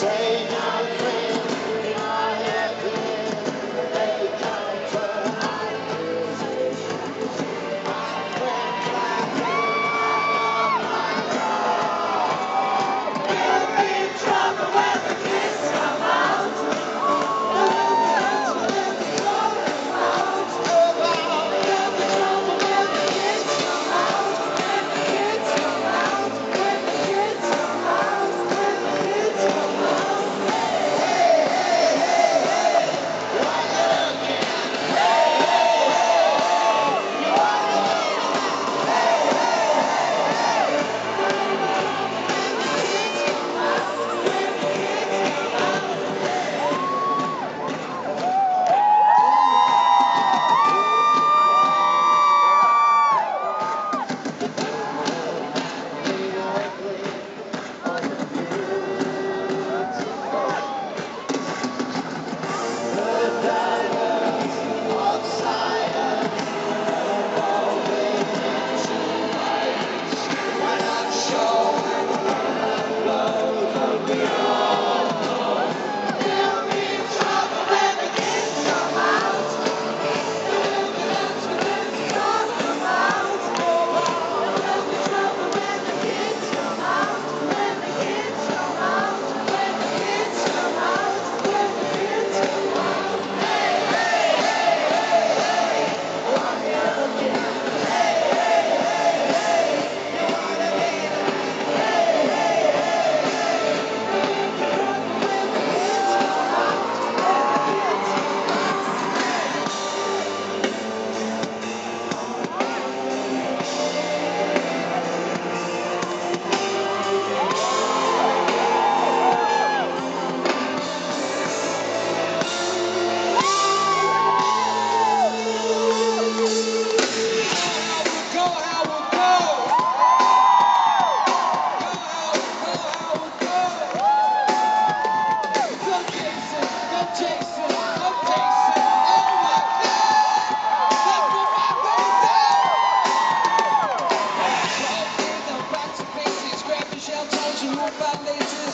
say